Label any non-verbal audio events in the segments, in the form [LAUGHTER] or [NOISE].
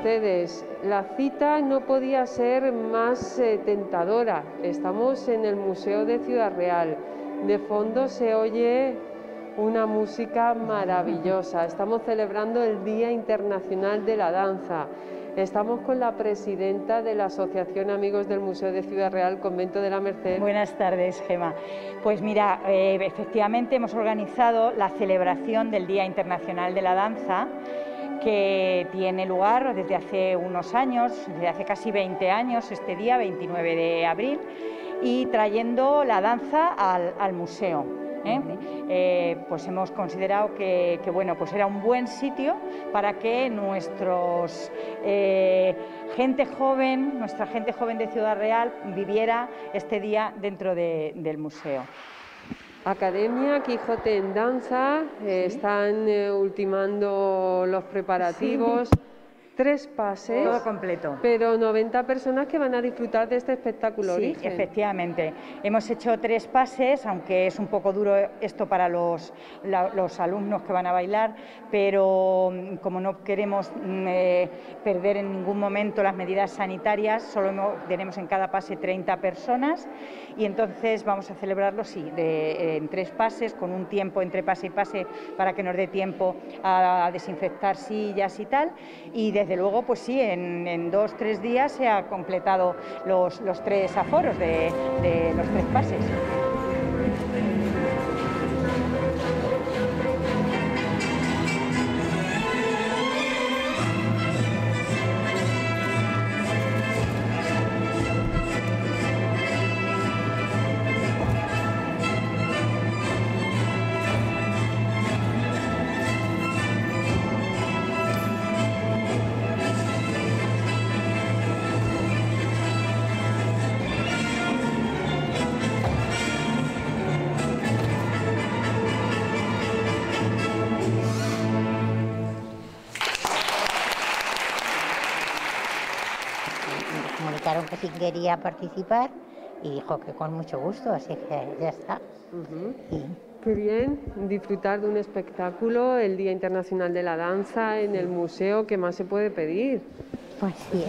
ustedes, la cita no podía ser más eh, tentadora. Estamos en el Museo de Ciudad Real. De fondo se oye una música maravillosa. Estamos celebrando el Día Internacional de la Danza. Estamos con la presidenta de la Asociación Amigos del Museo de Ciudad Real, Convento de la Merced. Buenas tardes, Gema. Pues mira, eh, efectivamente hemos organizado la celebración del Día Internacional de la Danza que tiene lugar desde hace unos años, desde hace casi 20 años, este día, 29 de abril, y trayendo la danza al museo. ¿eh? Eh, pues hemos considerado que, bueno, pues era un buen sitio para que nuestros eh, gente joven, nuestra gente joven de Ciudad Real viviera este día dentro del museo. Academia Quijote en Danza, están ultimando los preparativos [LAUGHS] tres pases. Todo completo. Pero 90 personas que van a disfrutar de este espectáculo. Sí, efectivamente. Hemos hecho tres pases, aunque es un poco duro esto para los, los alumnos que van a bailar, pero mm, como no queremos mm, eh, perder en ningún momento las medidas sanitarias, solo tenemos en cada pase 30 personas y entonces vamos a celebrarlo, sí, de, en tres pases, con un tiempo entre pase y pase para que nos dé tiempo a, desinfectar sillas y tal. Y desde luego, pues sí, en, dos, tres días se han completado los, tres aforos de los tres pases. Que sí quería participar y dijo que con mucho gusto, así que ya está. Qué bien disfrutar de un espectáculo, el Día Internacional de la Danza en el museo, ¿qué más se puede pedir? Pues sí.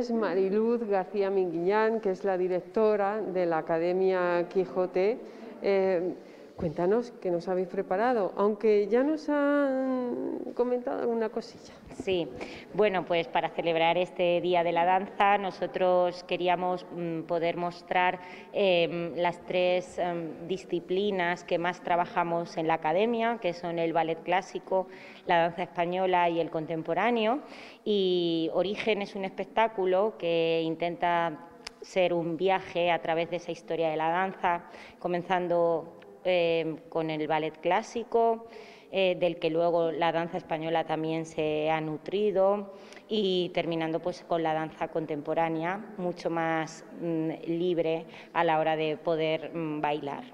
Es Mariluz García Minguiñán, que es la directora de la Academia Quijote. Eh, cuéntanos qué nos habéis preparado, aunque ya nos han comentado alguna cosilla. Sí, bueno, pues para celebrar este Día de la Danza nosotros queríamos mm, poder mostrar em, las tres em, disciplinas que más trabajamos en la academia, que son el ballet clásico, la danza española y el contemporáneo. Y Origen es un espectáculo que intenta ser un viaje a través de esa historia de la danza, comenzando em, con el ballet clásico, eh, del que luego la danza española también se ha nutrido y terminando pues con la danza contemporánea, mucho más mm, libre a la hora de poder mm, bailar.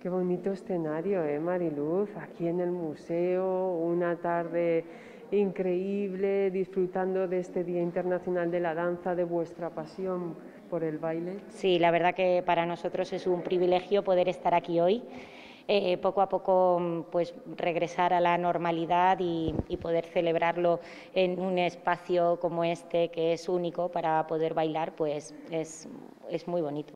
Qué bonito escenario, ¿eh, Mariluz? Aquí en el museo, una tarde increíble, disfrutando de este Día Internacional de la Danza, de vuestra pasión por el baile. Sí, la verdad que para nosotros es un privilegio poder estar aquí hoy. Eh, poco a poco pues regresar a la normalidad y, y, poder celebrarlo en un espacio como este que es único para poder bailar pues es, es muy bonito.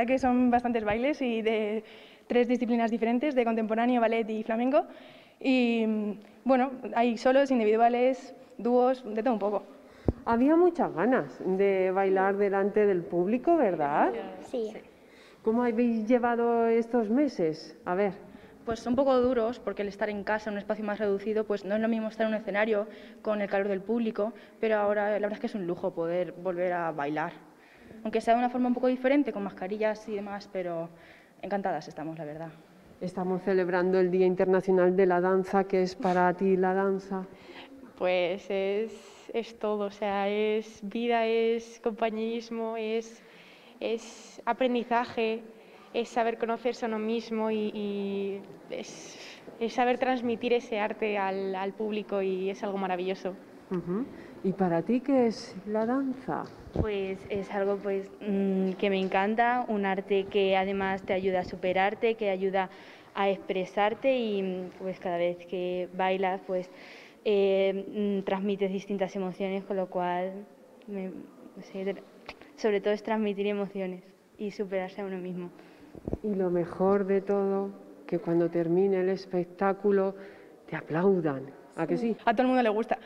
Verdad que son bastantes bailes y de tres disciplinas diferentes, de contemporáneo, ballet y flamenco. Y bueno, hay solos, individuales, dúos, de todo un poco. Había muchas ganas de bailar delante del público, ¿verdad? Sí. ¿Cómo habéis llevado estos meses? A ver. Pues son un poco duros porque el estar en casa, en un espacio más reducido, pues no es lo mismo estar en un escenario con el calor del público, pero ahora la verdad es que es un lujo poder volver a bailar aunque sea de una forma un poco diferente, con mascarillas y demás, pero encantadas estamos, la verdad. Estamos celebrando el Día Internacional de la Danza, ¿qué es para ti la danza? Pues es, es todo, o sea, es vida, es compañerismo, es, es aprendizaje, es saber conocerse a uno mismo y, y es, es, saber transmitir ese arte al, al, público y es algo maravilloso. Uh -huh. ¿Y para ti qué es la danza? Pues es algo pues mmm, que me encanta, un arte que además te ayuda a superarte, que ayuda a expresarte y pues cada vez que bailas pues eh, transmites distintas emociones, con lo cual me, no sé, sobre todo es transmitir emociones y superarse a uno mismo. Y lo mejor de todo, que cuando termine el espectáculo te aplaudan, ¿a que sí? A todo el mundo le gusta.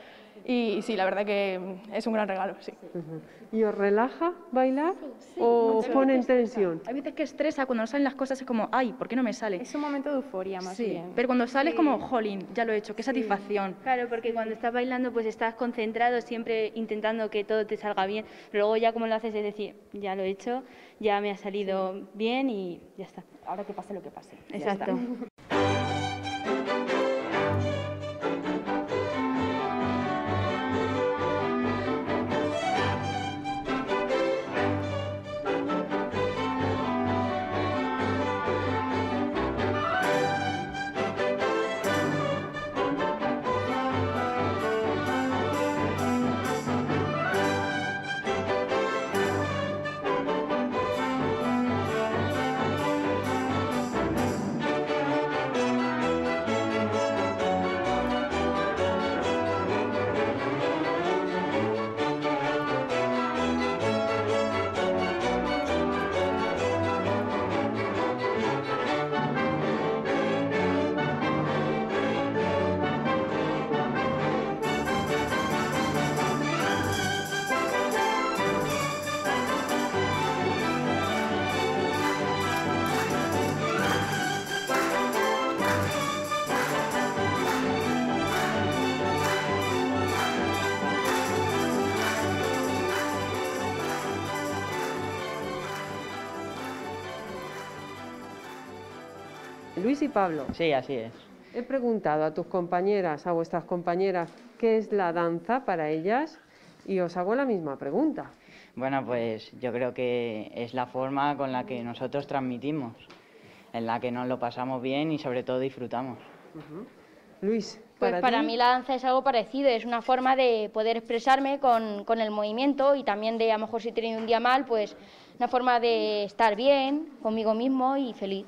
Y sí, la verdad que es un gran regalo, sí. Uh -huh. ¿Y os relaja bailar sí, o os pone en tensión? Hay veces que estresa, cuando no salen las cosas es como, ay, ¿por qué no me sale? Es un momento de euforia más sí. bien. Pero cuando sales sí. como, jolín, ya lo he hecho, qué satisfacción. Claro, porque cuando estás bailando pues estás concentrado, siempre intentando que todo te salga bien. Luego ya como lo haces es decir, ya lo he hecho, ya me ha salido bien y ya está. Ahora que pase lo que pase. Exacto. [LAUGHS] Luis y Pablo. Sí, así es. He preguntado a tus compañeras, a vuestras compañeras, qué es la danza para ellas y os hago la misma pregunta. Bueno, pues yo creo que es la forma con la que nosotros transmitimos, en la que nos lo pasamos bien y sobre todo disfrutamos. Uh -huh. Luis, Pues para, mí la danza es algo parecido, es una forma de poder expresarme con, con, el movimiento y también de, a lo mejor si he tenido un día mal, pues una forma de estar bien conmigo mismo y feliz.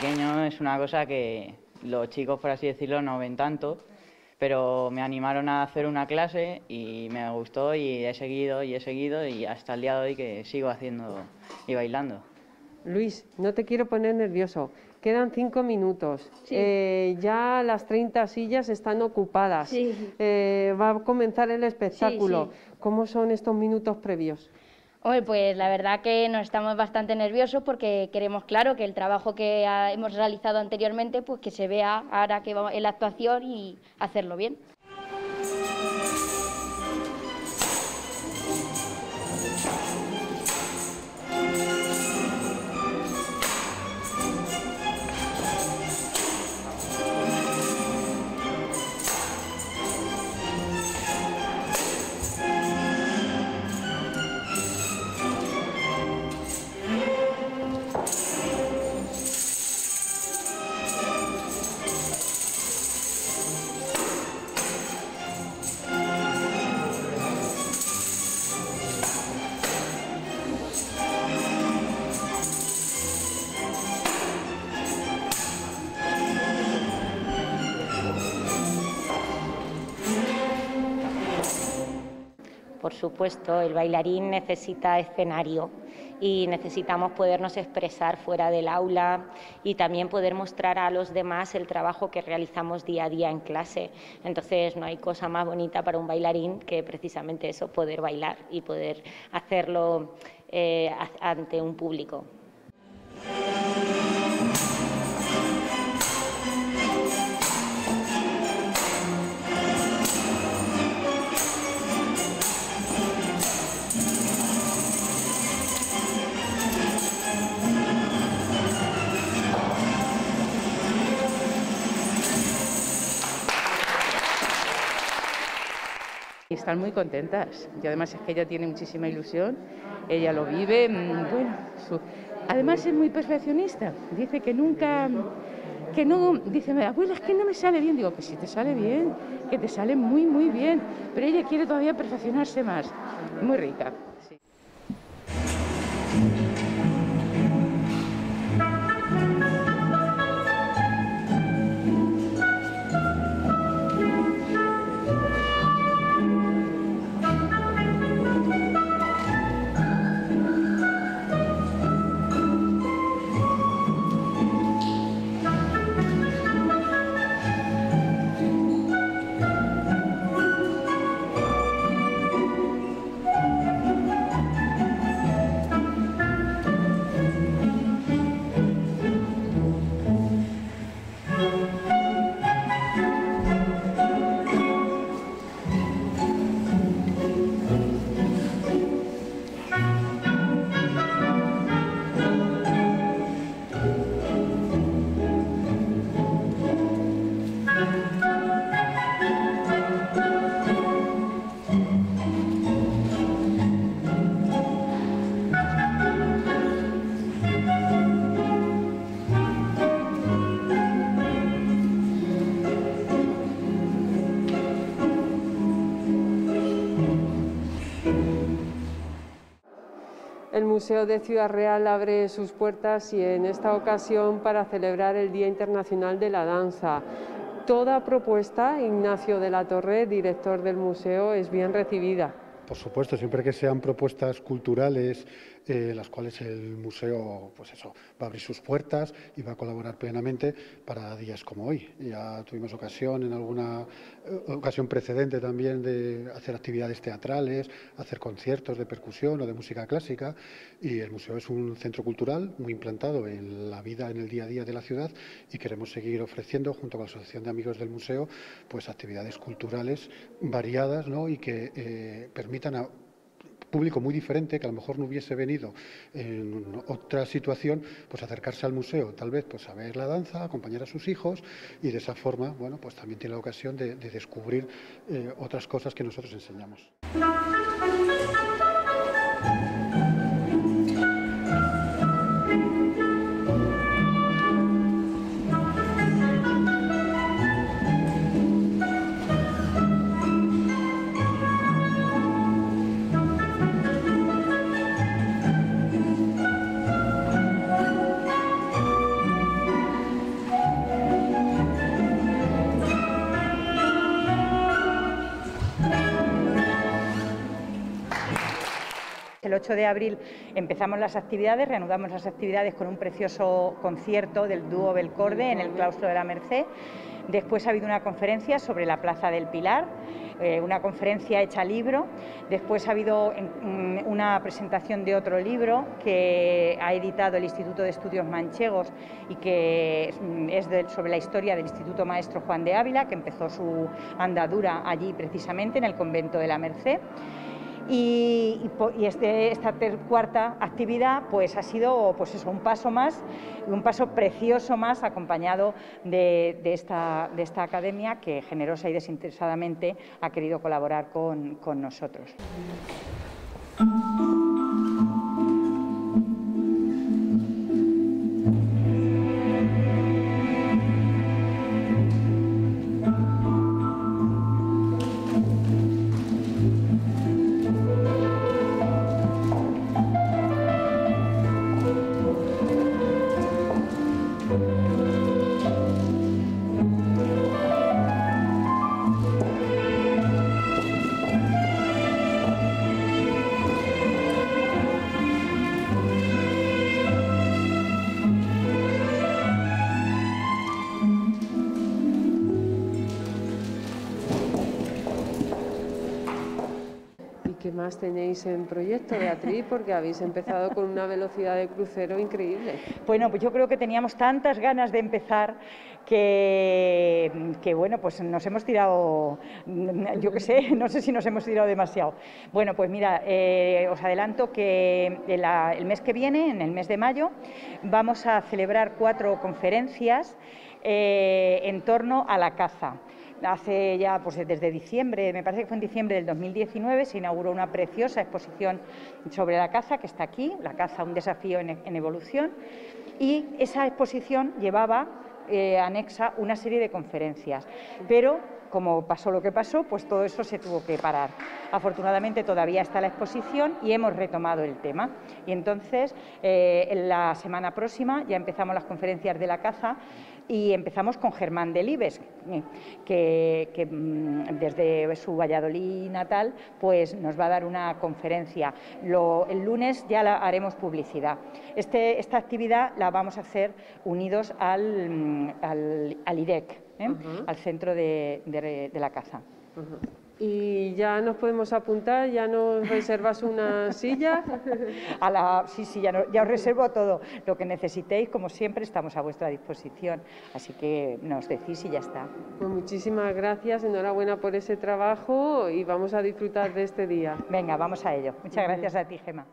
Pequeño es una cosa que los chicos, por así decirlo, no ven tanto, pero me animaron a hacer una clase y me gustó y he seguido y he seguido y hasta el día de hoy que sigo haciendo y bailando. Luis, no te quiero poner nervioso. Quedan cinco minutos. Eh, ya las 30 sillas están ocupadas. Eh, va a comenzar el espectáculo. ¿Cómo son estos minutos previos? Hombre, pues la verdad que nos estamos bastante nerviosos porque queremos, claro, que el trabajo que hemos realizado anteriormente, pues que se vea ahora que vamos en la actuación y hacerlo bien. Por supuesto, el bailarín necesita escenario y necesitamos podernos expresar fuera del aula y también poder mostrar a los demás el trabajo que realizamos día a día en clase. Entonces, no hay cosa más bonita para un bailarín que precisamente eso, poder bailar y poder hacerlo eh, ante un público. Están muy contentas. Y además es que ella tiene muchísima ilusión, ella lo vive, mm, bueno, además es muy perfeccionista, dice que nunca, que no, dice, abuela, es que no me sale bien, digo que si te sale bien, que te sale muy, muy bien, pero ella quiere todavía perfeccionarse más, muy rica. Museo de Ciudad Real abre sus puertas y en esta ocasión para celebrar el Día Internacional de la Danza. Toda propuesta, Ignacio de la Torre, director del museo, es bien recibida. Por supuesto, siempre que sean propuestas culturales eh, las cuales el museo pues eso, va a abrir sus puertas y va a colaborar plenamente para días como hoy. Ya tuvimos ocasión en alguna eh, ocasión precedente también de hacer actividades teatrales, hacer conciertos de percusión o de música clásica y el museo es un centro cultural muy implantado en la vida en el día a día de la ciudad y queremos seguir ofreciendo junto con la Asociación de Amigos del Museo pues actividades culturales variadas ¿no? y que eh, permitan a público muy diferente que a lo mejor no hubiese venido en otra situación, pues acercarse al museo, tal vez pues a ver la danza, acompañar a sus hijos y de esa forma, bueno, pues también tiene la ocasión de, de descubrir eh, otras cosas que nosotros enseñamos. El 8 de abril empezamos las actividades, reanudamos las actividades con un precioso concierto del dúo Belcorde en el claustro de la Merced. Después ha habido una conferencia sobre la Plaza del Pilar, eh, una conferencia hecha libro. Después ha habido mm, una presentación de otro libro que ha editado el Instituto de Estudios Manchegos y que es, mm, sobre la historia del Instituto Maestro Juan de Ávila, que empezó su andadura allí precisamente en el convento de la Merced. Y, este- esta cuarta actividad pues ha sido pues eso, un paso más, un paso precioso más acompañado de, de esta, de esta academia que generosa y desinteresadamente ha querido colaborar con, con nosotros. Más tenéis en proyecto, Beatriz? Porque habéis empezado con una velocidad de crucero increíble. Bueno, pues yo creo que teníamos tantas ganas de empezar que, bueno, pues nos hemos tirado, yo qué sé, no sé si nos hemos tirado demasiado. Bueno, pues mira, eh, os adelanto que el mes que viene, en el mes de mayo, vamos a celebrar cuatro conferencias eh, en torno a la caza. Hace ya, pues desde diciembre, me parece que fue en diciembre del 2019, se inauguró una preciosa exposición sobre la caza, que está aquí, la caza, un desafío en, evolución, y esa exposición llevaba eh, anexa una serie de conferencias, pero como pasó lo que pasó, pues todo eso se tuvo que parar. Afortunadamente todavía está la exposición y hemos retomado el tema. Y entonces, eh, en la semana próxima ya empezamos las conferencias de la caza y empezamos con Germán Delibes, que, que, mm, desde su Valladolid natal pues nos va a dar una conferencia. Lo- el lunes ya la haremos publicidad. Este- esta actividad la vamos a hacer unidos al, mm, al, al IDEC, ¿eh? al Centro de, de- de la Caza. Y ya nos podemos apuntar, ya nos reservas una [LAUGHS] silla. A la, sí, sí, ya, no- ya os reservo todo. Lo que necesitéis, como siempre, estamos a vuestra disposición. Así que nos decís y ya está. Pues muchísimas gracias, enhorabuena por ese trabajo y vamos a disfrutar de este día. Venga, vamos a ello. Muchas gracias a ti, Gema.